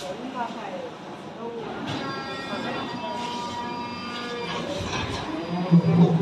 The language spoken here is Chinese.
我应该系都，